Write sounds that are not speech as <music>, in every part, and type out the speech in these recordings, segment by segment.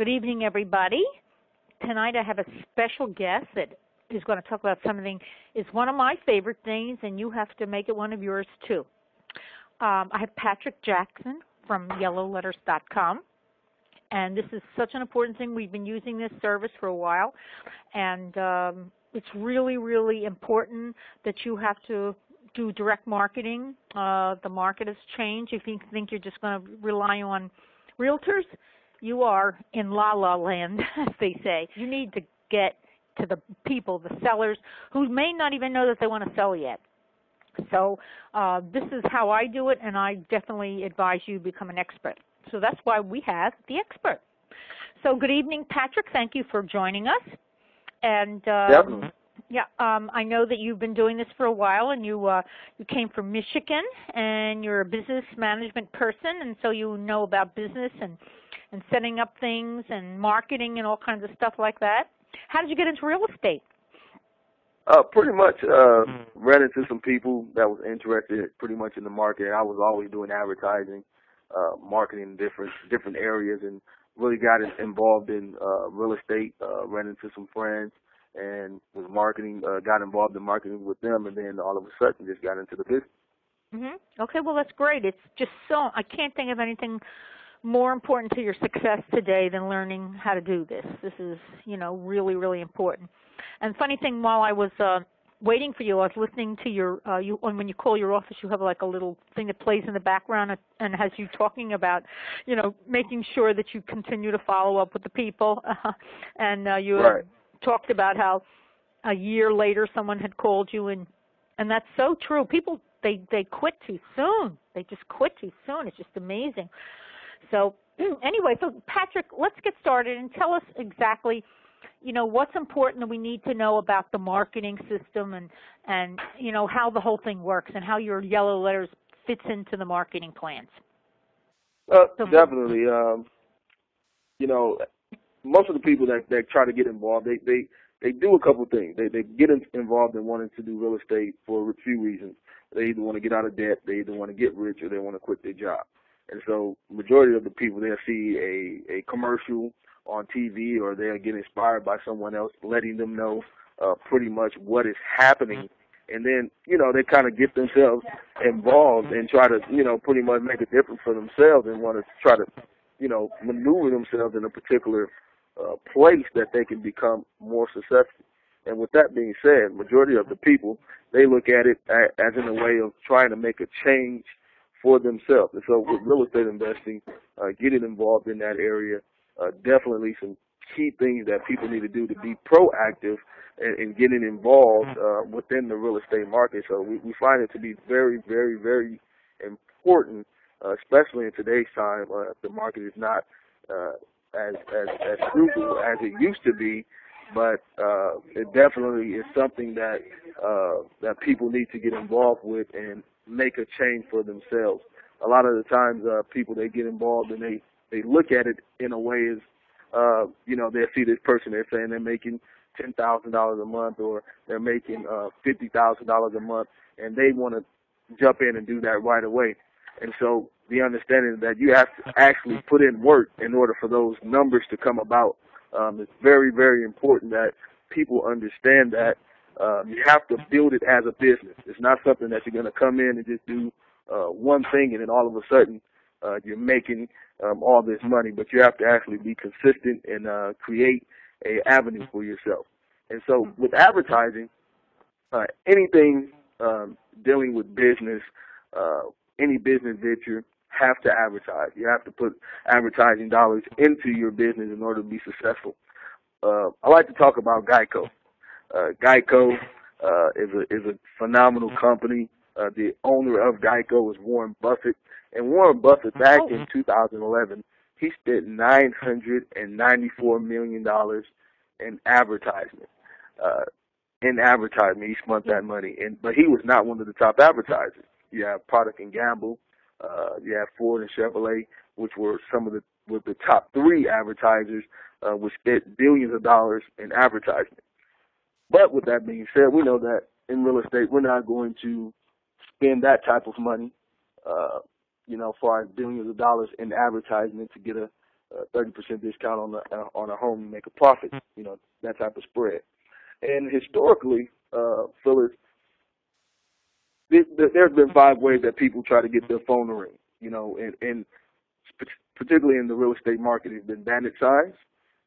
Good evening, everybody. Tonight I have a special guest that is going to talk about something. It's one of my favorite things, and you have to make it one of yours too. Um, I have Patrick Jackson from YellowLetters.com, and this is such an important thing. We've been using this service for a while, and um, it's really, really important that you have to do direct marketing. Uh, the market has changed. If you think you're just going to rely on realtors, you are in la la land, <laughs> as they say. You need to get to the people, the sellers, who may not even know that they want to sell yet. So uh, this is how I do it, and I definitely advise you become an expert. So that's why we have the expert. So good evening, Patrick. Thank you for joining us. And um, Yep. yeah, um, I know that you've been doing this for a while, and you uh, you came from Michigan, and you're a business management person, and so you know about business and and setting up things and marketing and all kinds of stuff like that. How did you get into real estate? Uh, pretty much uh, ran into some people that was interested pretty much in the market. I was always doing advertising, uh, marketing in different different areas, and really got involved in uh, real estate. Uh, ran into some friends and was marketing. Uh, got involved in marketing with them, and then all of a sudden just got into the business. hmm Okay, well that's great. It's just so I can't think of anything more important to your success today than learning how to do this. This is, you know, really, really important. And funny thing, while I was uh, waiting for you, I was listening to your, uh, you, when you call your office, you have like a little thing that plays in the background and has you talking about, you know, making sure that you continue to follow up with the people. <laughs> and uh, you Right. talked about how a year later someone had called you and and that's so true. People they they quit too soon. They just quit too soon. It's just amazing. So <clears throat> anyway, so Patrick, let's get started and tell us exactly, you know, what's important that we need to know about the marketing system and and you know how the whole thing works and how your yellow letters fits into the marketing plans. Uh, So- definitely. Um, you know, most of the people that that try to get involved, they they they do a couple things. They they get in, involved in wanting to do real estate for a few reasons. They either want to get out of debt, they either want to get rich, or they want to quit their job. And so, majority of the people they'll see a a commercial on TV, or they'll get inspired by someone else letting them know uh, pretty much what is happening. And then, you know, they kind of get themselves involved and try to, you know, pretty much make a difference for themselves and want to try to, you know, maneuver themselves in a particular uh, place that they can become more successful. And with that being said, majority of the people they look at it as in a way of trying to make a change for themselves. And so with real estate investing, uh, getting involved in that area, uh, definitely some key things that people need to do to be proactive in getting involved uh, within the real estate market. So we, we find it to be very, very, very important, uh, especially in today's time. Uh, the market is not uh, as, as as fruitful as it used to be, but uh, it definitely is something that uh, that people need to get involved with and make a change for themselves. A lot of the times, uh, people they get involved and they they look at it in a way as uh, you know they see this person they're saying they're making ten thousand dollars a month or they're making uh, fifty thousand dollars a month, and they want to jump in and do that right away. And so the understanding that you have to actually put in work in order for those numbers to come about. Um, it's very, very important that people understand that uh, you have to build it as a business. It's not something that you're going to come in and just do uh, one thing and then all of a sudden uh, you're making um, all this money, but you have to actually be consistent and uh, create a avenue for yourself. And so with advertising, uh, anything um, dealing with business, uh, any business venture, have to advertise. You have to put advertising dollars into your business in order to be successful. Uh, I like to talk about Geico. Uh, Geico uh, is a is a phenomenal company. Uh, the owner of Geico is Warren Buffett, and Warren Buffett back in 2011 he spent 994 million dollars in advertisement. Uh, in advertisement, he spent that money, and but he was not one of the top advertisers. You have Procter and Gamble, uh, you have Ford and Chevrolet, which were some of the with the top three advertisers, uh, which spent billions of dollars in advertisement. But with that being said, we know that in real estate, we're not going to spend that type of money, uh, you know, far as billions of dollars in advertisement to get a thirty percent discount on the uh, on a home and make a profit. You know that type of spread. And historically, uh, Phyllis, th- th- there's been five ways that people try to get their phone to ring. You know, and, and particularly in the real estate market, it's been bandit signs,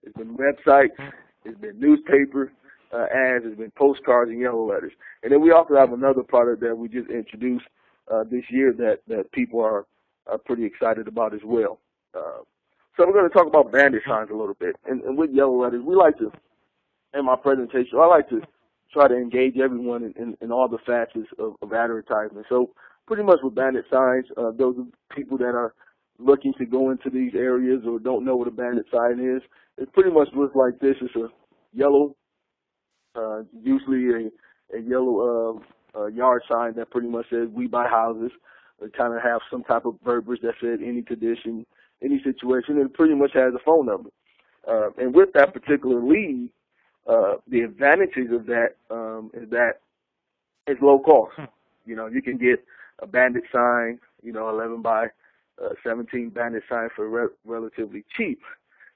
it's been websites, it's been newspaper uh, ads, it's been postcards and yellow letters. And then we also have another product that we just introduced uh, this year that that people are pretty excited about as well. Uh, so we're going to talk about bandit signs a little bit. And, and with yellow letters, we like to, in my presentation, I like to try to engage everyone in, in, in all the facets of, of advertisement. So pretty much with bandit signs, uh, those are people that are looking to go into these areas or don't know what a bandit sign is. It pretty much looks like this. It's a yellow, uh, usually a, a yellow uh, uh, yard sign that pretty much says we buy houses. It kind of have some type of verbiage that said any condition, any situation, and it pretty much has a phone number. Uh, and with that particular lead, uh, the advantages of that um, is that it's low cost. You know, you can get a bandit sign, you know, 11 by uh, 17 bandit sign for re- relatively cheap.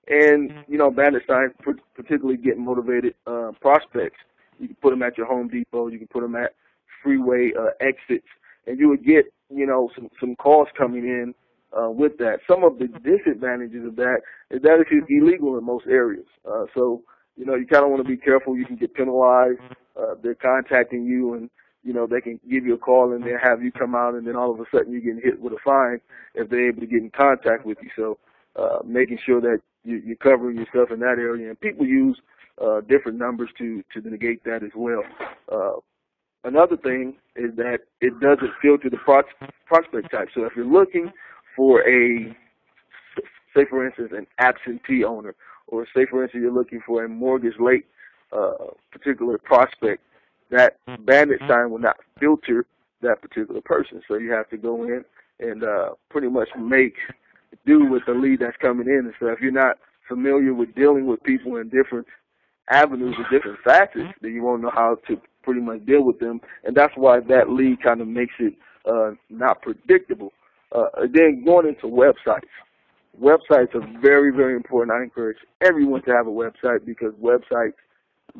And, you know, bandit signs particularly get motivated uh, prospects. You can put them at your Home Depot. You can put them at freeway uh, exits. And you would get, you know, some, some calls coming in uh, with that. Some of the disadvantages of that is that it's illegal in most areas. Uh, so, you know, you kind of want to be careful. You can get penalized. Uh, they're contacting you and, you know, they can give you a call and then have you come out and then all of a sudden you're getting hit with a fine if they're able to get in contact with you. So, uh, making sure that you, you're covering yourself in that area. And people use, uh, different numbers to, to negate that as well. Uh, another thing is that it doesn't filter the pro- prospect type. So if you're looking for a, say for instance, an absentee owner, or say for instance you're looking for a mortgage late uh, particular prospect, that bandit sign will not filter that particular person. So you have to go in and uh, pretty much make do with the lead that's coming in. And so if you're not familiar with dealing with people in different avenues or different facets, then you won't know how to pretty much deal with them. And that's why that lead kind of makes it uh, not predictable. Uh, then going into websites. Websites are very, very important. I encourage everyone to have a website because websites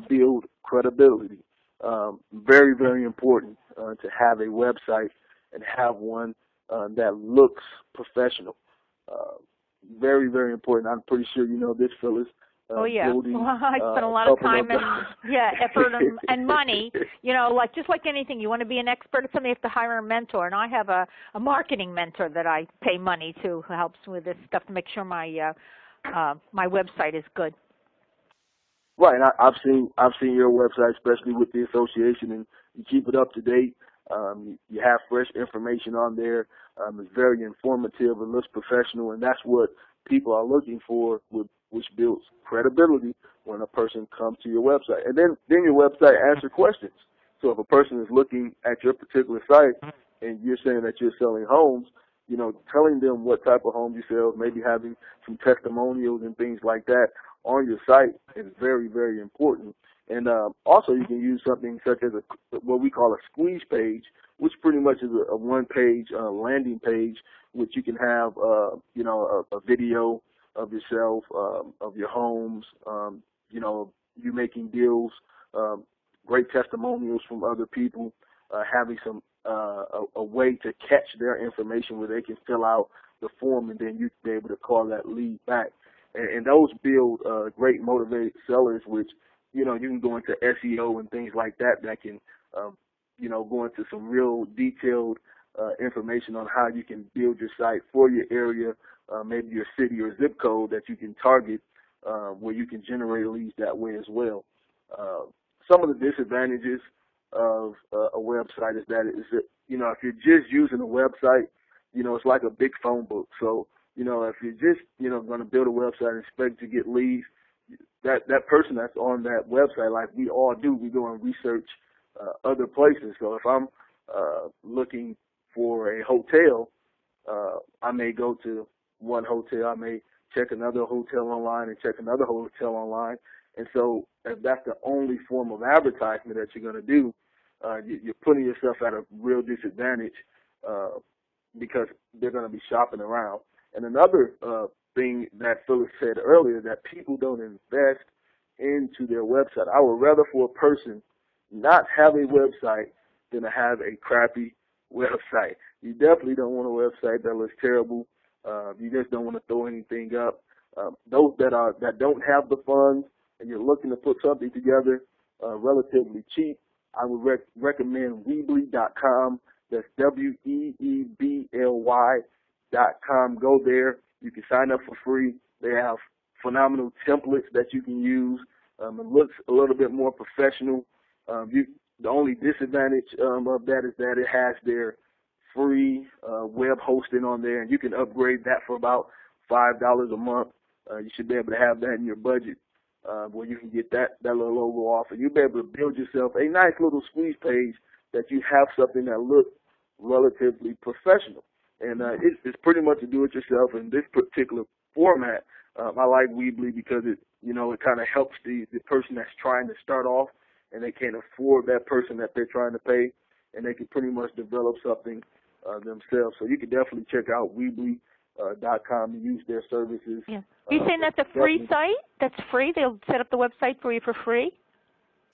build credibility. Um, very, very important uh, to have a website and have one uh, that looks professional. Uh, very, very important. I'm pretty sure you know this, Phyllis. Uh, oh yeah, building, <laughs> well, I spent a uh, lot of time and <laughs> yeah, effort and, and money. <laughs> You know, like just like anything, you want to be an expert at something, you have to hire a mentor. And I have a a marketing mentor that I pay money to who helps with this stuff to make sure my uh, uh, my website is good. Right, and I, I've seen I've seen your website, especially with the association, and you keep it up to date. Um, you have fresh information on there. Um, it's very informative and looks professional, and that's what people are looking for, which builds credibility when a person comes to your website. And then then your website answer questions. So if a person is looking at your particular site and you're saying that you're selling homes, you know, telling them what type of homes you sell, maybe having some testimonials and things like that on your site is very, very important. And um, also, you can use something such as a what we call a squeeze page, which pretty much is a, a one-page uh, landing page, which you can have, uh, you know, a, a video of yourself, um, of your homes, um, you know, you making deals, um, great testimonials from other people, uh, having some uh, a, a way to catch their information where they can fill out the form and then you can be able to call that lead back. And, and those build uh, great motivated sellers, which you know you can go into SEO and things like that that can um, you know go into some real detailed uh, information on how you can build your site for your area, uh, maybe your city or zip code that you can target uh, where you can generate leads that way as well. Uh, some of the disadvantages of uh, a website is that is that you know if you're just using a website, you know it's like a big phone book. So you know if you're just you know going to build a website and expect to get leads, that that person that's on that website, like we all do, we go and research uh, other places. So if I'm uh, looking for a hotel, uh, I may go to one hotel, I may check another hotel online and check another hotel online. And so if that's the only form of advertisement that you're going to do, uh, you, you're putting yourself at a real disadvantage uh, because they're going to be shopping around. And another uh, thing that Phyllis said earlier that people don't invest into their website. I would rather for a person not have a website than to have a crappy website. You definitely don't want a website that looks terrible. Uh, you just don't want to throw anything up. Um, those that are that don't have the funds and you're looking to put something together uh, relatively cheap, I would rec- recommend Weebly.com. That's W-E-E-B-L-Y dot com. Go there. You can sign up for free. They have phenomenal templates that you can use. Um, it looks a little bit more professional. Um, you, the only disadvantage um, of that is that it has their free uh, web hosting on there, and you can upgrade that for about five dollars a month. Uh, you should be able to have that in your budget uh, where you can get that that little logo off, and you'll be able to build yourself a nice little squeeze page that you have something that looks relatively professional. And uh, it's, it's pretty much a do-it-yourself in this particular format. Um, I like Weebly because it, you know, it kind of helps the the person that's trying to start off and they can't afford that person that they're trying to pay, and they can pretty much develop something uh, themselves. So you can definitely check out Weebly uh, dot com and use their services. Yeah. Are you Uh, saying that's a free site? That's free? They'll set up the website for you for free?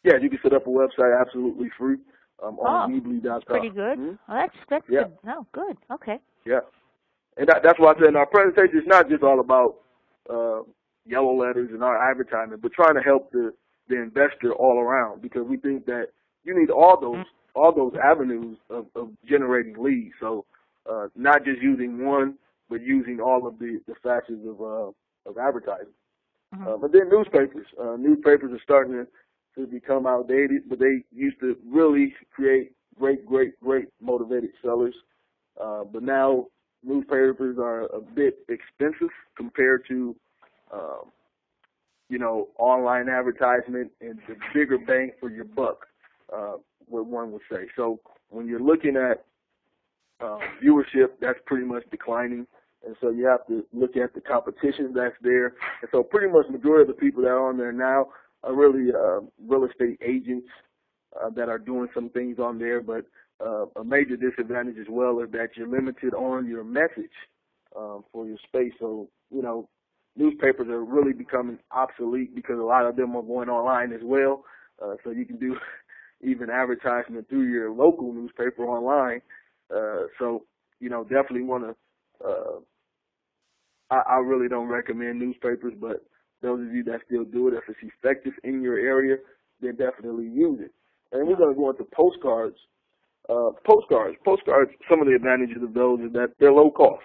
Yeah, you can set up a website absolutely free um, Oh, on Weebly.com. Pretty good. Mhm. Oh, that's that's Yeah. good. No, good. Okay. Yeah, and that, that's why I said in our presentation, it's not just all about uh, yellow letters and our advertisement, but trying to help the the investor all around because we think that you need all those all those avenues of, of generating leads. So uh, not just using one, but using all of the the facets of uh, of advertising. Mhm. Uh, but then newspapers, uh, newspapers are starting to, to become outdated, but they used to really create great, great, great motivated sellers. Uh, but now newspapers are a bit expensive compared to, um, you know, online advertisement and the bigger bang for your buck, uh, what one would say. So when you're looking at uh, viewership, that's pretty much declining. And so you have to look at the competition that's there. And so pretty much majority of the people that are on there now are really uh, real estate agents uh, that are doing some things on there. But uh, a major disadvantage as well is that you're limited on your message um, for your space. So, you know, newspapers are really becoming obsolete because a lot of them are going online as well. Uh, so you can do <laughs> even advertisement through your local newspaper online. Uh, so, you know, definitely want to uh, I, I really don't recommend newspapers, but those of you that still do it, if it's effective in your area, then definitely use it. And we're going to go into postcards. Uh, postcards. Postcards, some of the advantages of those is that they're low cost.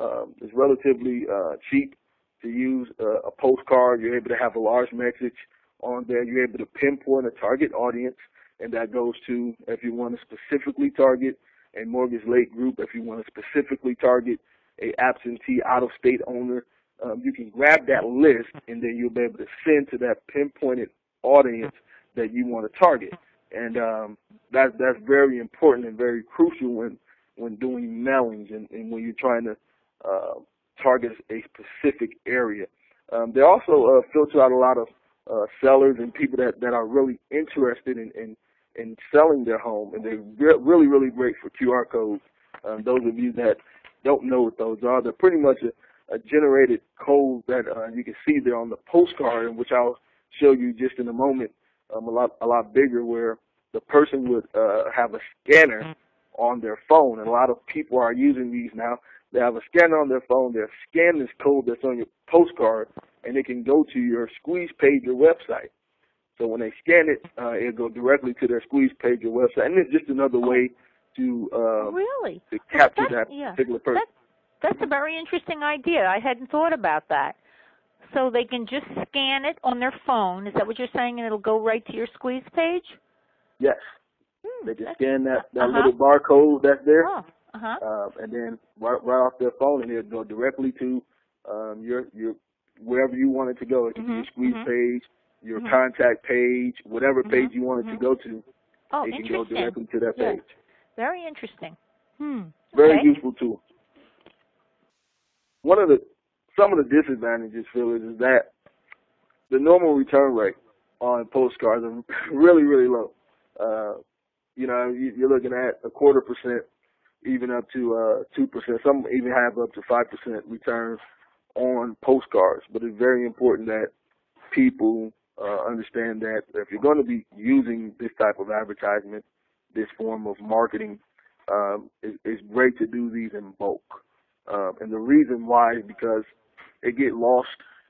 Um, it's relatively uh, cheap to use uh, a postcard. You're able to have a large message on there. You're able to pinpoint a target audience, and that goes to if you want to specifically target a mortgage late group, if you want to specifically target a absentee out-of-state owner, um, you can grab that list and then you'll be able to send to that pinpointed audience that you want to target. And um, that, that's very important and very crucial when when doing mailings and, and when you're trying to uh, target a specific area. Um, they also uh, filter out a lot of uh, sellers and people that, that are really interested in, in, in selling their home, and they're re- really, really great for QR codes. Um, those of you that don't know what those are, they're pretty much a, a generated code that uh, you can see there on the postcard, which I'll show you just in a moment. Um, a lot, a lot bigger, where the person would uh, have a scanner on their phone, and a lot of people are using these now. They have a scanner on their phone. They scan this code that's on your postcard, and it can go to your squeeze page or website. So when they scan it, uh, it'll go directly to their squeeze page or website, and it's just another way to uh, really? to capture That- that yeah. particular person. That, that's a very interesting idea. I hadn't thought about that. So they can just scan it on their phone. Is that what you're saying? And it'll go right to your squeeze page? Yes, Hmm, they can that's- scan that that uh-huh. little barcode that's there, Oh, uh, and then right, right off their phone, and it'll go directly to um, your your wherever you want it to go. It can be your Mhm, squeeze mhm. page, your Mhm. contact page, whatever Mhm, page you want it to go to. Oh, it can go directly to that Yeah. page. Very interesting. Hmm. Very okay. useful tool. One of the some of the disadvantages, Phil, is that the normal return rate on postcards are <laughs> really, really low. Uh, you know, you, you're looking at a quarter percent, even up to uh two percent. Some even have up to five percent returns on postcards, but it's very important that people uh, understand that if you're going to be using this type of advertisement, this form of marketing, um, it, it's great to do these in bulk. Uh, and the reason why is because it get lost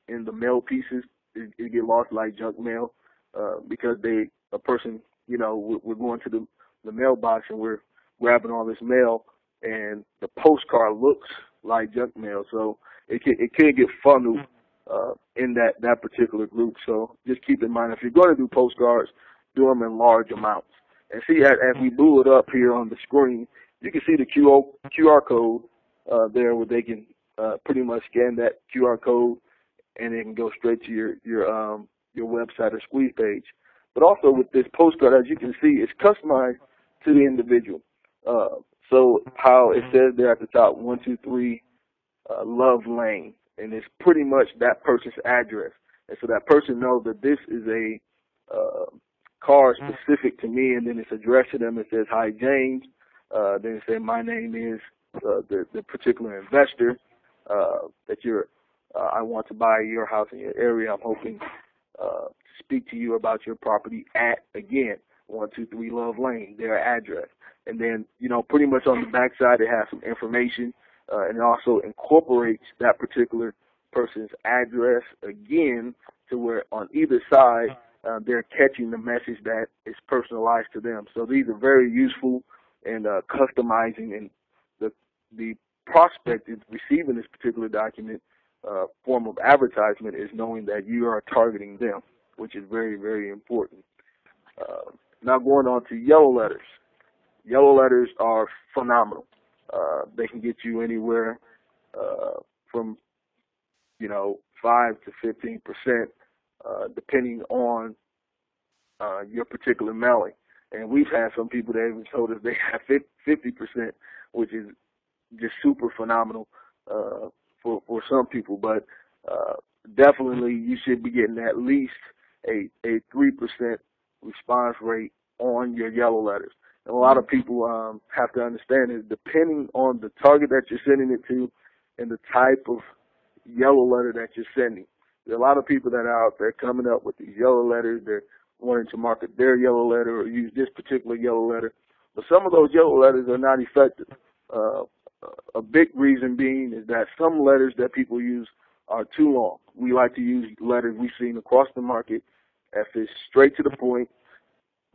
in the mail pieces. It, it get lost like junk mail uh, because they a person, you know, we're, we're going to the the mailbox and we're grabbing all this mail, and the postcard looks like junk mail. So it can it can get funneled uh, in that that particular group. So just keep in mind if you're going to do postcards, do them in large amounts. And see, as, as we blew it up here on the screen, you can see the QR QR code uh, there, where they can uh, pretty much scan that QR code, and it can go straight to your your um, your website or squeeze page. But also with this postcard, as you can see, it's customized to the individual. Uh, so how it says there at the top, one two three, uh, Love Lane, and it's pretty much that person's address, and so that person knows that this is a uh, car specific to me, and then it's addressed to them. It says, "Hi, James." Uh, then it says, "My name is uh, the the particular investor uh, that you're. Uh, I want to buy your house in your area. I'm hoping uh, speak to you about your property at again one two three Love Lane, their address, and then you know pretty much on the backside it has some information, uh, and it also incorporates that particular person's address again to where on either side uh, they're catching the message that is personalized to them. So these are very useful and uh, customizing, and the the prospect is receiving this particular document uh, form of advertisement is knowing that you are targeting them, which is very very important. Uh, now going on to yellow letters. Yellow letters are phenomenal. Uh, they can get you anywhere uh, from, you know, five to fifteen percent, uh, depending on uh, your particular mailing. And we've had some people that even told us they <laughs> have fifty percent, which is just super phenomenal uh, for for some people. But definitely, you should be getting at least a a three percent response rate on your yellow letters. And a lot of people um, have to understand is depending on the target that you're sending it to and the type of yellow letter that you're sending. There are a lot of people that are out there coming up with these yellow letters. They're wanting to market their yellow letter or use this particular yellow letter. But some of those yellow letters are not effective. Uh, a big reason being is that some letters that people use are too long. We like to use letters we've seen across the market if it's straight to the point,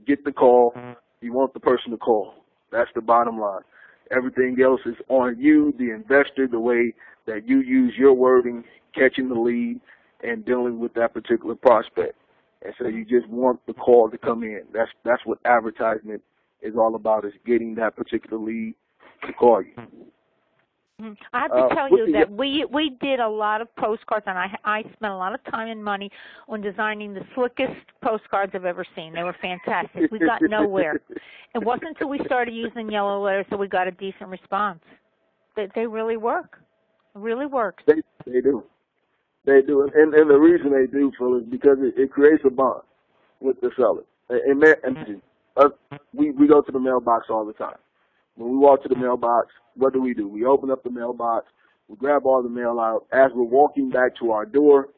get the call, mm-hmm. you want the person to call. That's the bottom line. Everything else is on you, the investor, the way that you use your wording, catching the lead, and dealing with that particular prospect. And so you just want the call to come in. That's that's what advertisement is all about: is getting that particular lead to call you. Mm-hmm. I have to Uh, tell you that we we did a lot of postcards, and I I spent a lot of time and money on designing the slickest postcards I've ever seen. They were fantastic. We got <laughs> nowhere. It wasn't until we started using yellow letters that we got a decent response. They they really work. It really works. They they do, they do, and and the reason they do, Phil, is because it, it creates a bond with the seller. And, and, and uh, we we go to the mailbox all the time. When we walk to the mailbox, what do we do? We open up the mailbox, we grab all the mail out. As we're walking back to our door,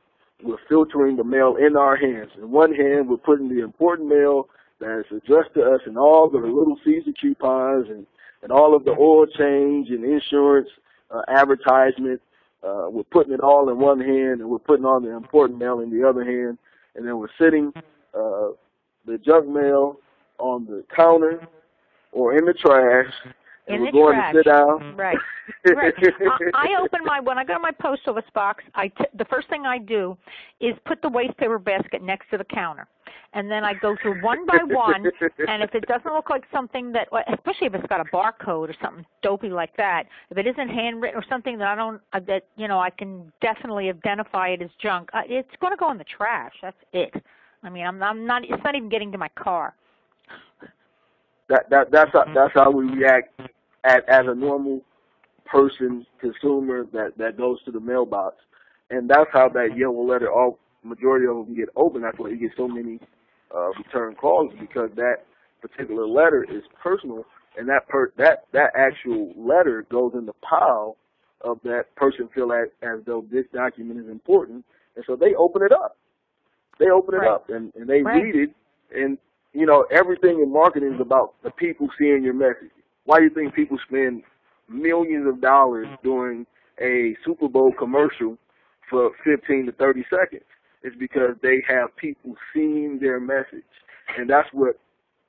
we're filtering the mail in our hands. In one hand, we're putting the important mail that is addressed to us and all the little Caesar coupons and, and all of the oil change and insurance uh, advertisement. Uh, we're putting it all in one hand and we're putting all the important mail in the other hand. And then we're sitting uh, the junk mail on the counter or in the trash. And In we're the going trash. to sit down. Right. <laughs> Right. I, I open my when I go to my post office box. I t- the first thing I do is put the waste paper basket next to the counter, and then I go through one by one. And if it doesn't look like something that, especially if it's got a barcode or something dopey like that, if it isn't handwritten or something that I don't uh, that you know I can definitely identify it as junk, uh, it's going to go in the trash. That's it. I mean, I'm, I'm not. It's not even getting to my car. That that that's how, that's how we react as as a normal person consumer that that goes to the mailbox, and that's how that yellow letter all majority of them get open. That's why you get so many uh, return calls because that particular letter is personal, and that per that that actual letter goes in the pile of that person feel as, as though this document is important, and so they open it up. They open it Right. up and, and they Right. read it, and you know everything in marketing is about the people seeing your message. Why do you think people spend millions of dollars doing a Super Bowl commercial for 15 to 30 seconds? It's because they have people seeing their message, and that's what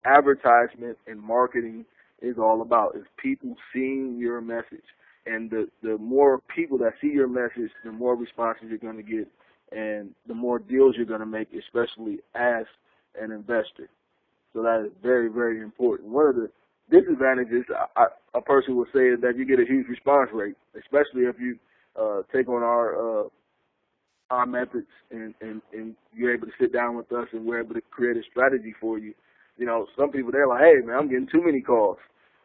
advertisement and marketing is all about is people seeing your message. And the, the more people that see your message, the more responses you're going to get and the more deals you're going to make, especially as an investor. So that is very, very important. One of the disadvantages I, I, a person will say is that you get a huge response rate, especially if you uh, take on our uh, our methods and, and, and you're able to sit down with us and we're able to create a strategy for you. You know, some people they're like, hey man, I'm getting too many calls.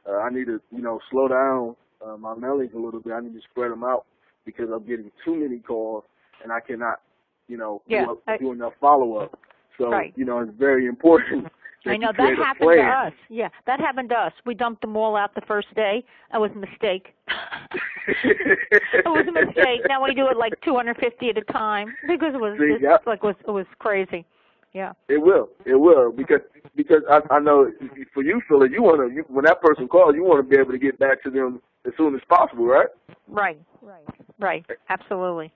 Uh, I need to, you know, slow down uh, my mailings a little bit. I need to spread them out because I'm getting too many calls and I cannot, you know, Yeah, do, I- do enough follow up. So, Right. you know, it's very important. That I know that happened to us. Yeah, that happened to us. We dumped them all out the first day. That was a mistake. <laughs> it was a mistake. Now we do it like 250 at a time because it was See, yeah. like was it was crazy. Yeah. It will. It will because because I, I know for you, Philly, you want to you, when that person calls, you want to be able to get back to them as soon as possible, right? Right. Right. Right. Absolutely.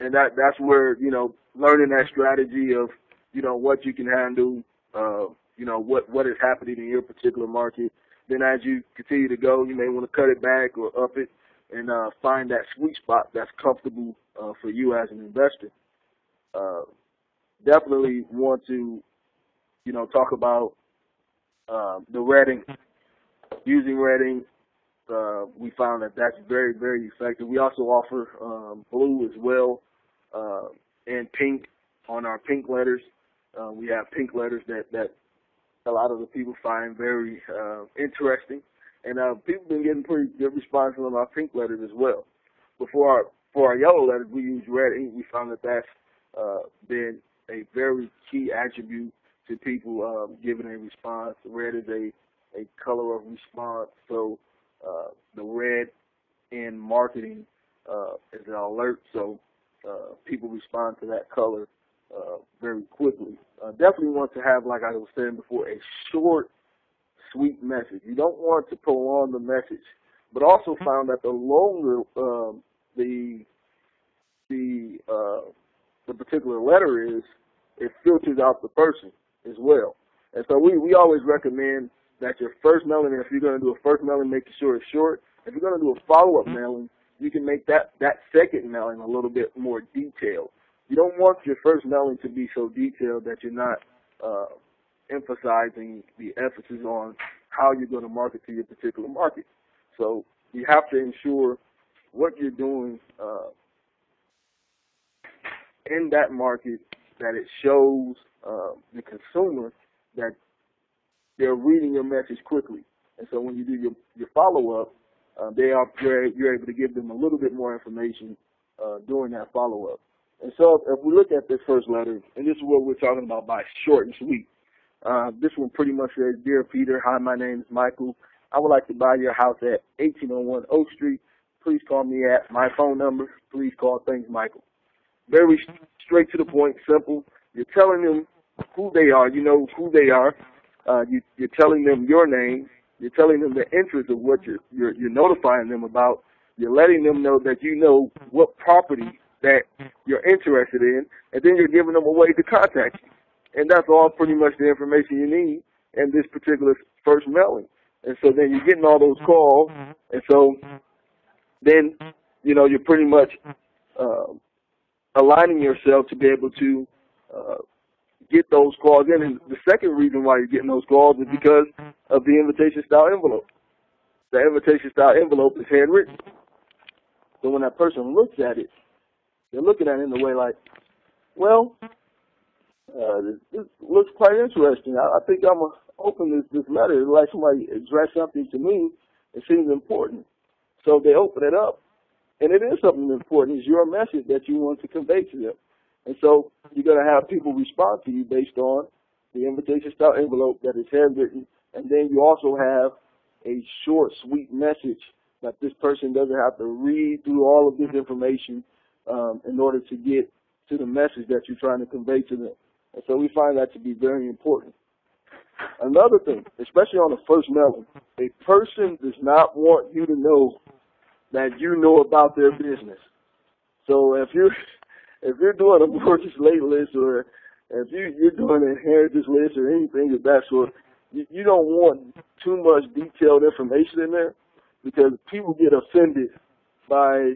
And that that's where you know learning that strategy of you know what you can handle, uh, you know what what is happening in your particular market. Then as you continue to go, you may want to cut it back or up it, and uh, find that sweet spot that's comfortable uh, for you as an investor. Uh, definitely want to, you know, talk about um, the red ink, using red ink. Uh, we found that that's very, very effective. We also offer um, blue as well uh, and pink on our pink letters. Uh, we have pink letters that, that a lot of the people find very uh, interesting, and uh, people been getting pretty good responses on our pink letters as well. But for our for our yellow letters, we use red ink. We found that that's uh, been a very key attribute to people um, giving a response. Red is a a color of response, so uh, the red in marketing uh, is an alert, so uh, people respond to that color uh, very quickly. Uh, definitely want to have, like I was saying before, a short, sweet message. You don't want to prolong the message, but also found that the longer um, the the uh, the particular letter is, it filters out the person as well. And so we we always recommend that your first mailing, if you're going to do a first mailing, make sure it's short. If you're going to do a follow-up mailing, you can make that that second mailing a little bit more detailed. You don't want your first mailing to be so detailed that you're not uh, emphasizing the emphasis on how you're going to market to your particular market. So you have to ensure what you're doing uh, in that market that it shows uh, the consumer that they're reading your message quickly. And so when you do your, your follow-up, uh, they are you're, you're able to give them a little bit more information uh, during that follow-up. And so if we look at this first letter, and this is what we're talking about by short and sweet. Uh, this one pretty much says, Dear Peter, hi, my name is Michael. I would like to buy your house at 1801 Oak Street. Please call me at my phone number. Please call things Michael. Very straight to the point, simple. You're telling them who they are. You know who they are. Uh, you, you're telling them your name. You're telling them the interest of what you're, you're, you're notifying them about. You're letting them know that you know what property that you're interested in, and then you're giving them a way to contact you. And that's all pretty much the information you need in this particular first mailing. And so then you're getting all those calls, and so then, you know, you're pretty much uh, aligning yourself to be able to uh, get those calls in. And the second reason why you're getting those calls is because of the invitation style envelope. The invitation style envelope is handwritten. So when that person looks at it, they're looking at it in a way like, well, uh, this, this looks quite interesting. I, I think I'm gonna open this this letter. It's like somebody addressed something to me. It seems important. So they open it up, and it is something important. It's your message that you want to convey to them. And so you're going to have people respond to you based on the invitation style envelope that is handwritten, and then you also have a short, sweet message that this person doesn't have to read through all of this information um, in order to get to the message that you're trying to convey to them. And so we find that to be very important. Another thing, especially on the first mailing, a person does not want you to know that you know about their business. So if you're <laughs> if you're doing a mortgage <laughs> late list or if you you're doing an inheritance list or anything of that sort, you, you don't want too much detailed information in there because people get offended by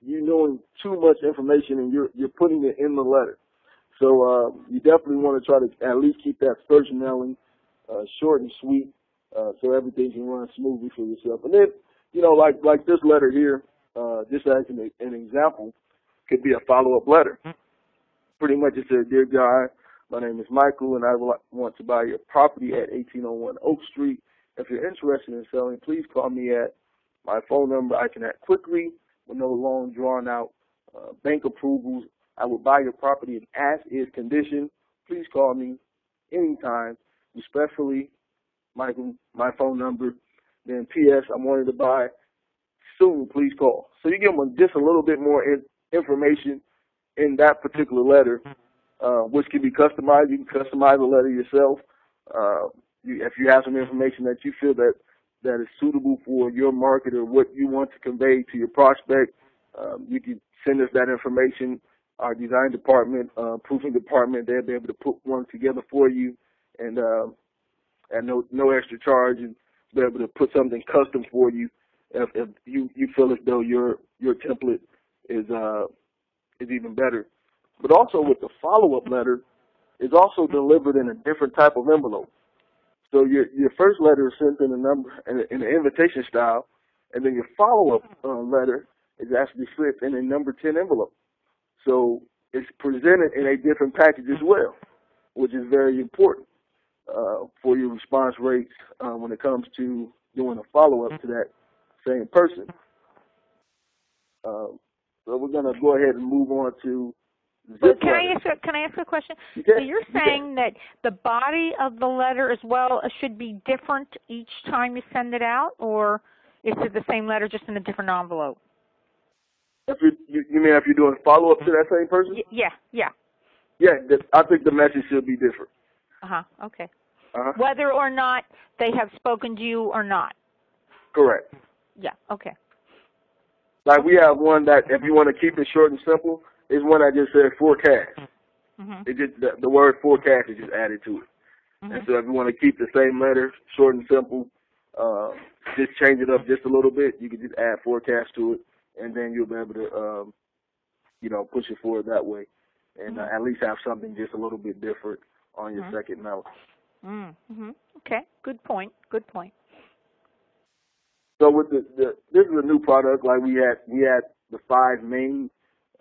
you knowing too much information and you're you're putting it in the letter. So uh, you definitely want to try to at least keep that first mailing uh, short and sweet, uh, so everything can run smoothly for yourself. And then, you know, like like this letter here, uh, just as an, an example, could be a follow-up letter. Pretty much it says, Dear Guy, my name is Michael, and I want to buy your property at 1801 Oak Street. If you're interested in selling, please call me at my phone number. I can act quickly with no long, drawn-out uh, bank approvals. I will buy your property in as-is condition. Please call me anytime. Respectfully, Michael, my phone number. Then P.S. I'm wanting to buy soon. Please call. So you give them just a little bit more in, information in that particular letter, uh, which can be customized. You can customize the letter yourself. Uh, you, if you have some information that you feel that that is suitable for your market or what you want to convey to your prospect, um, you can send us that information. Our design department, uh, proofing department, they'll be able to put one together for you, and uh, at no no extra charge, and be able to put something custom for you if, if you you feel as though your your template is uh is even better. But also with the follow-up letter, is also delivered in a different type of envelope. So your your first letter is sent in a number in, an invitation style, and then your follow-up uh, letter is actually sent in a number ten envelope. So it's presented in a different package as well, which is very important uh, for your response rates uh, when it comes to doing a follow-up to that same person. Um, so we're going to go ahead and move on to can I ask a, can I ask a question? You so you're saying you that the body of the letter as well should be different each time you send it out, or is it the same letter just in a different envelope? If you, you, you mean if you're doing follow up to that same person? Y yeah, yeah. Yeah, I think the message should be different. Uh huh. Okay. Uh huh. Whether or not they have spoken to you or not. Correct. Yeah. Okay. Like we have one that, if you want to keep it short and simple, is one I just said forecast. Mm-hmm. It just the, the word forecast is just added to it. Mm-hmm. And so if you want to keep the same letter, short and simple, uh, just change it up just a little bit. You can just add forecast to it, and then you'll be able to, um, you know, push it forward that way, and mm-hmm. uh, at least have something just a little bit different on your mm-hmm. second note. Mm-hmm. Okay. Good point. Good point. So with the, the this is a new product. Like we had we had the five main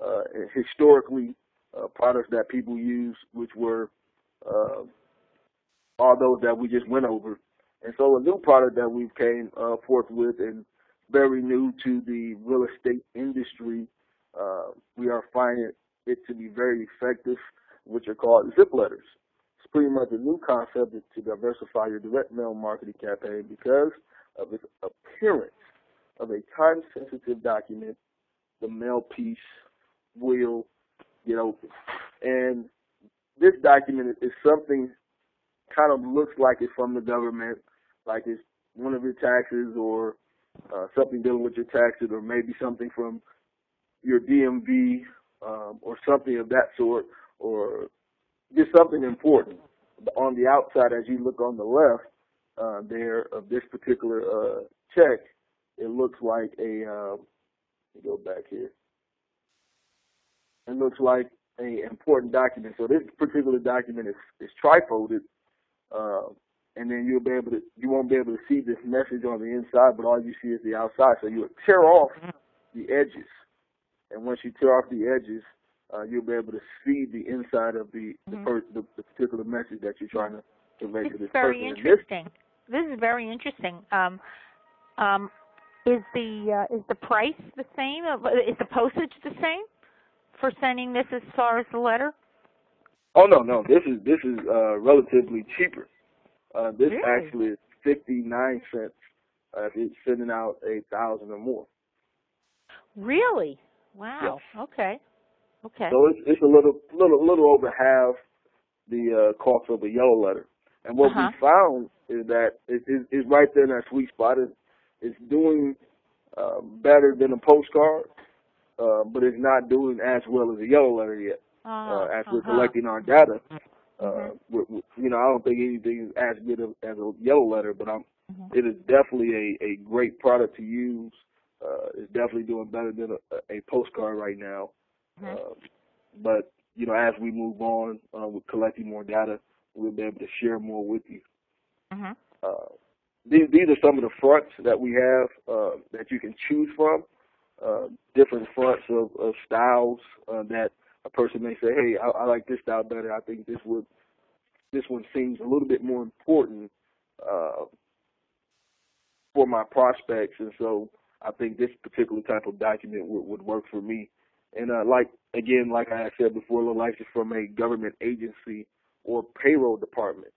uh, historically uh, products that people use, which were uh, all those that we just went over. And so a new product that we've came uh, forth with and very new to the real estate industry, uh, we are finding it to be very effective, which are called zip letters. It's pretty much a new concept to diversify your direct mail marketing campaign because of its appearance of a time-sensitive document, the mail piece will get open. And this document is something kind of looks like it's from the government, like it's one of your taxes or uh, something dealing with your taxes or maybe something from your DMV um, or something of that sort or just something important. On the outside, as you look on the left, uh, there of this particular uh, check, it looks like a, uh, let me go back here. It looks like a important document. So this particular document is, is trifolded, uh, and then you'll be able to, you won't be able to see this message on the inside, but all you see is the outside. So you tear off the edges, and once you tear off the edges, uh, you'll be able to see the inside of the the, Mhm. per, the, the particular message that you're trying to convey to this very person. And this interesting. This is very interesting. Um, um, is the uh, is the price the same? Uh, Is the postage the same for sending this as far as the letter? Oh no, no. This is this is uh, relatively cheaper. Uh, this Really? actually is fifty nine cents uh, if it's sending out a thousand or more. Really? Wow. Yes. Okay. Okay. So it's it's a little little little over half the uh, cost of a yellow letter. And what Uh-huh. we found is that it is it, it's right there in that sweet spot. It's, it's doing uh, better than a postcard, uh, but it's not doing as well as a yellow letter yet. Uh, as we're uh-huh. collecting our data, uh, Mhm. we we you know, I don't think anything is as good as, as a yellow letter, but I'm, Mhm. it is definitely a, a great product to use. Uh, it's definitely doing better than a, a postcard right now. Mhm. Uh, but you know, as we move on uh, with collecting more data, we'll be able to share more with you. Mhm. Uh, these, these are some of the fronts that we have uh, that you can choose from. Uh, different fronts of, of styles uh, that a person may say, "Hey, I, I like this style better. I think this would this one seems a little bit more important uh, for my prospects," and so I think this particular type of document would, would work for me. And uh, like again, like I said before, the license from a government agency or payroll department.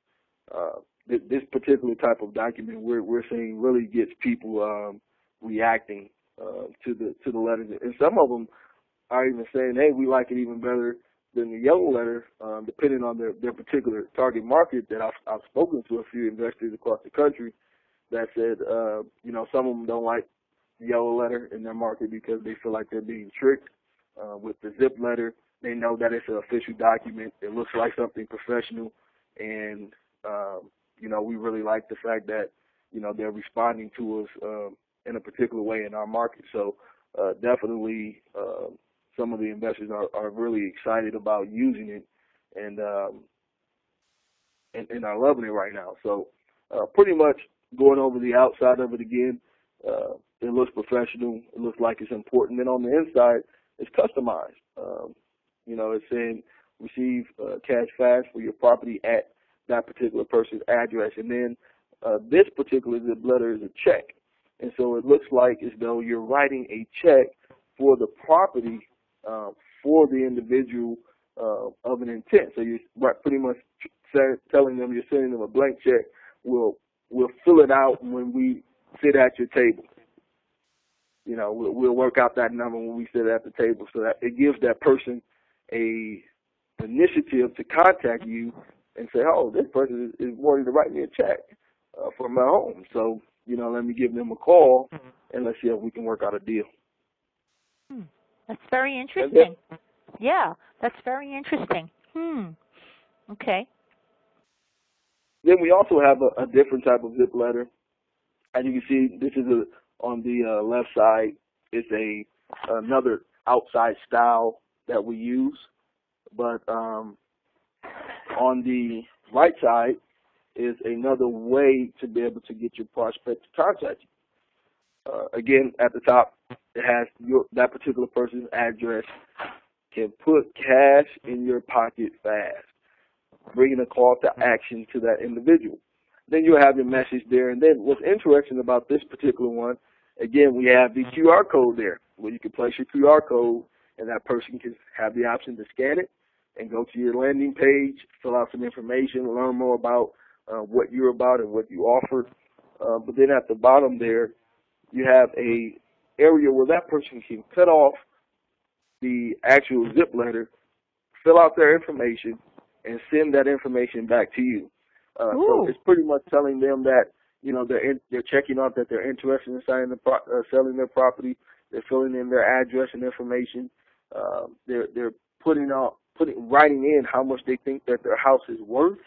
Uh, th- this particular type of document we're we're seeing really gets people um, reacting uh, to the to the letters, and some of them are even saying, "Hey, we like it even better than the yellow letter," um, depending on their their particular target market. That I've I've spoken to a few investors across the country that said, uh, you know, some of them don't like yellow letter in their market because they feel like they're being tricked. Uh, with the zip letter, they know that it's an official document. It looks like something professional, and um, you know, we really like the fact that you know they're responding to us um, in a particular way in our market. So uh, definitely, uh, some of the investors are, are really excited about using it, and um, and, and are loving it right now. So uh, pretty much going over the outside of it again. Uh, it looks professional. It looks like it's important. Then on the inside, it's customized. Um, you know, it's saying receive uh, cash fast for your property at that particular person's address. And then uh, this particular letter is a check. And so it looks like as though you're writing a check for the property uh, for the individual uh, of an intent. So you're pretty much telling them you're sending them a blank check. We'll we'll fill it out when we sit at your table. You know, we'll, we'll work out that number when we sit at the table, so that it gives that person a initiative to contact you and say, "Oh, this person is, is wanting to write me a check uh, for my home." So, you know, let me give them a call and let's see if we can work out a deal. Hmm. That's very And interesting. Yeah, that's very interesting. Hmm. Okay. Then we also have a, a different type of zip letter. As you can see, this is a on the uh, left side. It's a another outside style that we use, but um, on the right side is another way to be able to get your prospect to contact you. Uh, again, at the top, it has your that particular person's address. Can put cash in your pocket fast bringing a call to action to that individual. Then you'll have your message there. And then what's interesting about this particular one, again, we have the QR code there where you can place your QR code and that person can have the option to scan it and go to your landing page, fill out some information, learn more about uh, what you're about and what you offer. Uh, but then at the bottom there, you have a area where that person can cut off the actual zip letter, fill out their information, and send that information back to you. Uh, so it's pretty much telling them that you know they're in, they're checking off that they're interested in selling the pro- uh, selling their property. They're filling in their address and information. Uh, they're they're putting out putting writing in how much they think that their house is worth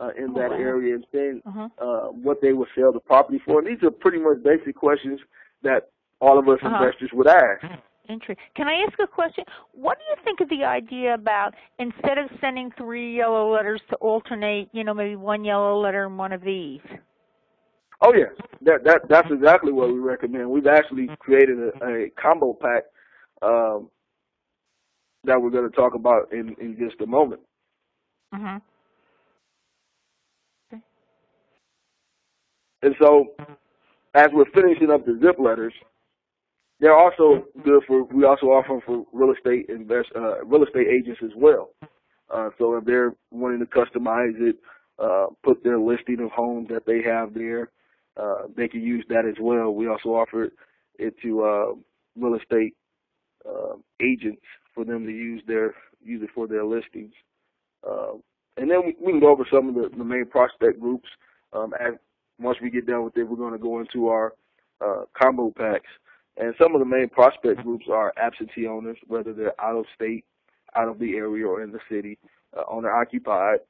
uh, in Oh, that wow. area and saying Uh-huh. uh, what they would sell the property for. And these are pretty much basic questions that all of us Uh-huh. investors would ask. Interesting. Can I ask a question? What do you think of the idea about instead of sending three yellow letters to alternate, you know, maybe one yellow letter and one of these? Oh yes, that that that's exactly what we recommend. We've actually created a, a combo pack um, that we're going to talk about in in just a moment. Mhm. And so, as we're finishing up the zip letters, they're also good for. We also offer them for real estate invest uh, real estate agents as well. Uh, so if they're wanting to customize it, uh, put their listing of homes that they have there, uh, they can use that as well. We also offer it to uh, real estate uh, agents for them to use their use it for their listings. And then we, we, can go over some of the, the main prospect groups. Um, as once we get done with it, we're going to go into our uh, combo packs. And some of the main prospect groups are absentee owners, whether they're out of state, out of the area, or in the city, uh, owner occupied,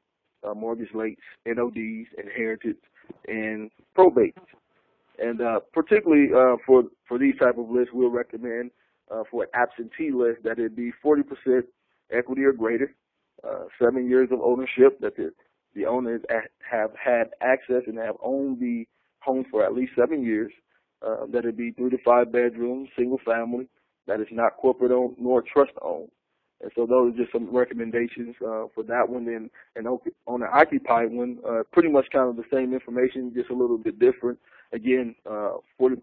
uh, mortgage lates, NODs, inherited, and probate. And uh, particularly uh, for for these type of lists, we'll recommend uh, for an absentee list that it be 40% equity or greater, uh, seven years of ownership, that the, the owners have had access and have owned the home for at least seven years, uh, that it be three to five bedrooms, single family, that is not corporate owned nor trust owned. And so those are just some recommendations uh, for that one. And, and on the occupied one, uh, pretty much kind of the same information, just a little bit different. Again, uh, 40%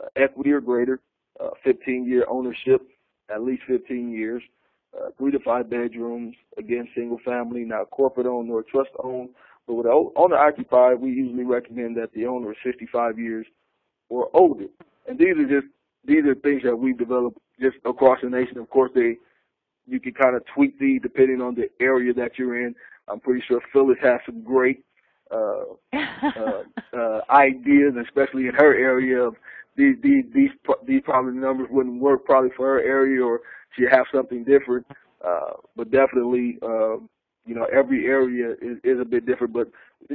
uh, equity or greater, uh, 15 year ownership, at least 15 years, uh, three to five bedrooms, again, single family, not corporate owned nor trust owned. But with owner occupied, we usually recommend that the owner is 55 years or older. And these are just these are things that we've developed just across the nation. Of course, they you can kind of tweak these depending on the area that you're in. I'm pretty sure Phyllis has some great uh, <laughs> uh, uh, ideas, especially in her area of these these these these probably numbers wouldn't work probably for her area, or she have something different. Uh, but definitely, um, you know, every area is, is a bit different. But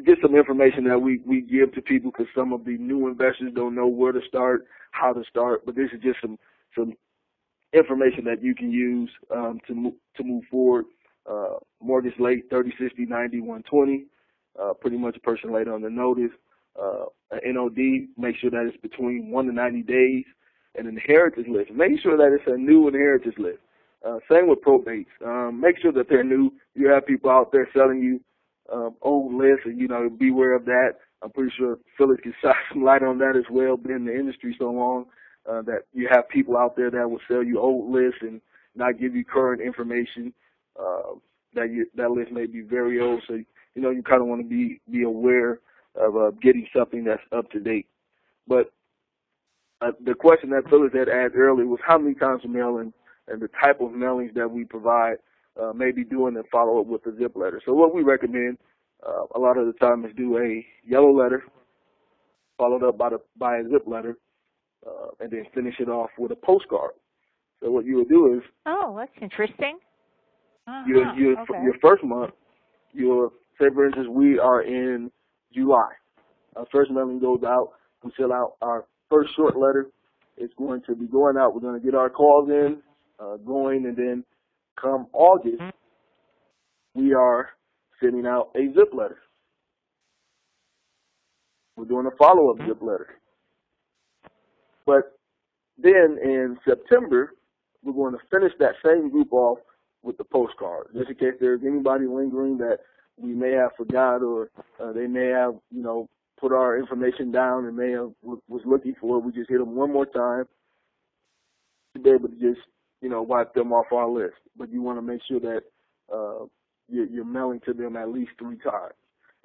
just some information that we we give to people because some of the new investors don't know where to start, how to start. But this is just some some information that you can use um, to to move forward. Uh, mortgage late 30, 60, 90, 120. Uh, pretty much a person late on the notice. Uh, an NOD, make sure that it's between one to 90 days. An inheritance list, make sure that it's a new inheritance list. Uh, same with probates. Um, make sure that they're new. You have people out there selling you um, old lists, and you know, beware of that. I'm pretty sure Phyllis can <laughs> shine some light on that as well. Been in the industry so long uh, that you have people out there that will sell you old lists and not give you current information. Uh, that you, that list may be very old, so you know you kind of want to be be aware of uh, getting something that's up to date. But uh, the question that Phyllis had asked earlier was how many times a mailing and the type of mailings that we provide, uh, maybe doing and follow up with a zip letter. So what we recommend uh, a lot of the time is do a yellow letter followed up by the by a zip letter uh, and then finish it off with a postcard. So what you would do is oh, that's interesting. Uh-huh. Your your okay. your first month, your say for instance we are in July. Our first mailing goes out. We fill out our first short letter. It's going to be going out. We're going to get our calls in, uh, going, and then come August, we are sending out a zip letter. We're doing a follow-up zip letter. But then in September, we're going to finish that same group off with the postcard, just in case there's anybody lingering that we may have forgot or uh, they may have, you know, put our information down and may have was looking for it. We just hit them one more time to be able to just, you know, wipe them off our list. But you want to make sure that uh, you're, you're mailing to them at least three times.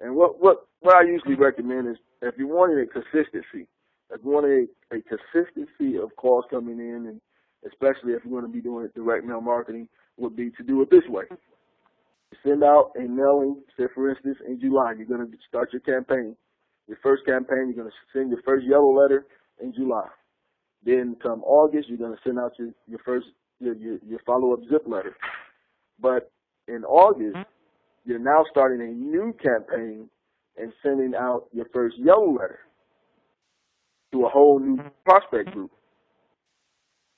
And what what what I usually recommend is if you wanted a consistency, if you want a, a consistency of calls coming in, and especially if you're going to be doing direct mail marketing, would be to do it this way. Send out a mailing, say for instance, in July, you're going to start your campaign. Your first campaign, you're going to send your first yellow letter in July. Then come August, you're going to send out your, your first, your, your, your follow-up zip letter. But in August, mm-hmm. you're now starting a new campaign and sending out your first yellow letter to a whole new mm-hmm. prospect group.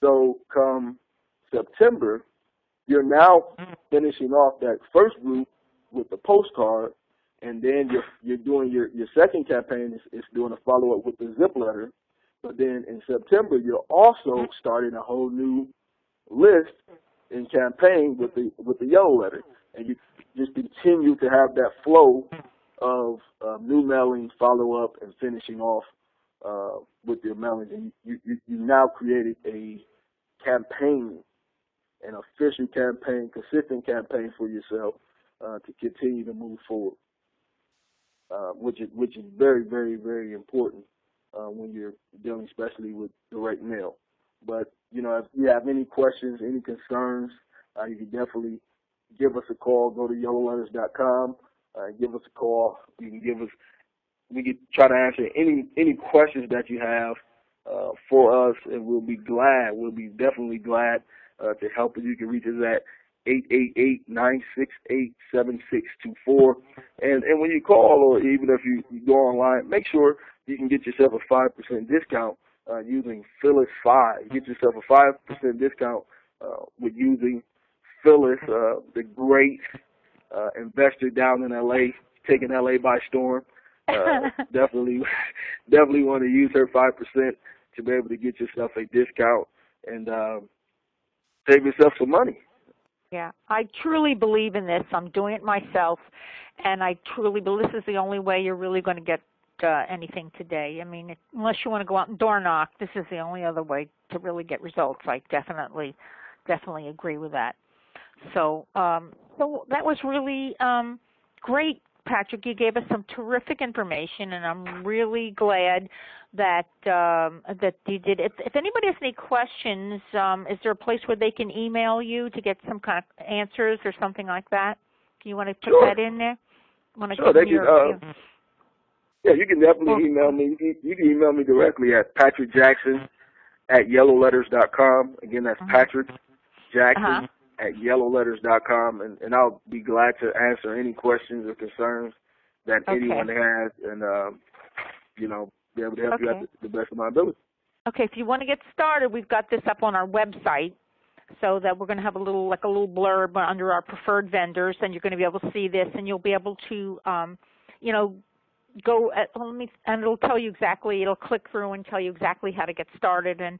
So come September, you're now finishing off that first group with the postcard, and then you're you're doing your your second campaign is, is doing a follow up with the zip letter. But then in September, you're also starting a whole new list and campaign with the with the yellow letter, and you just continue to have that flow of uh, new mailing, follow up, and finishing off uh, with your mailings. And you, you you now created a campaign an official campaign, consistent campaign for yourself uh, to continue to move forward. uh, which is which is very very very important uh, when you're dealing especially with direct mail. But you know, if you have any questions, any concerns, uh, you can definitely give us a call. Go to yellowletters.com. Uh, give us a call. You can give us. We can try to answer any any questions that you have uh, for us, and we'll be glad. We'll be definitely glad uh, to help you. You can reach us at eight eight eight nine six eight seven six two four. And and when you call, or even if you, you go online, make sure you can get yourself a five percent discount uh, using Phyllis Five. Get yourself a five percent discount uh, with using Phyllis, uh, the great uh, investor down in LA, taking LA by storm. Uh, <laughs> definitely, definitely want to use her five percent to be able to get yourself a discount and um, save yourself some money. Yeah, I truly believe in this. I'm doing it myself, and I truly believe this is the only way you're really going to get uh, anything today. I mean, unless you want to go out and door knock, this is the only other way to really get results. I definitely, definitely agree with that. So, um, so that was really um, great, Patrick. You gave us some terrific information, and I'm really glad that um, that you did. If, if anybody has any questions, um, is there a place where they can email you to get some kind of answers or something like that? Do you want to put Sure. that in there? Want to Sure, they can, uh, Yeah, you can definitely Well- email me. You can- you can email me directly at Patrick Jackson at yellowletters.com. Again, that's Mhm. Patrick Jackson Uh-huh. At yellowletters.com, and, and I'll be glad to answer any questions or concerns that Okay. anyone has, and um, you know, be able to help you Okay. at the, the best of my ability. Okay, if you want to get started, we've got this up on our website so that we're going to have a little, like a little blurb under our preferred vendors, and you're going to be able to see this, and you'll be able to, um, you know, go at, well, let me, and it'll tell you exactly, it'll click through and tell you exactly how to get started, and,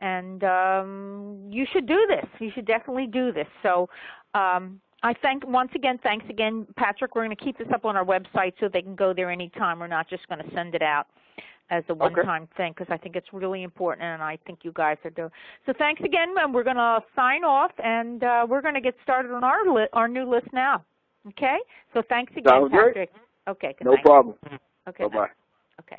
and, um, you should do this. You should definitely do this. So, um, I thank, once again, thanks again, Patrick. We're going to keep this up on our website so they can go there anytime. We're not just going to send it out as a one-time thing because I think it's really important, and I think you guys are doing. So thanks again, and we're going to sign off, and uh, we're going to get started on our li- our new list now. Okay. So thanks again, Sounds great. Okay. Good No night. problem. Okay. Bye bye. Okay.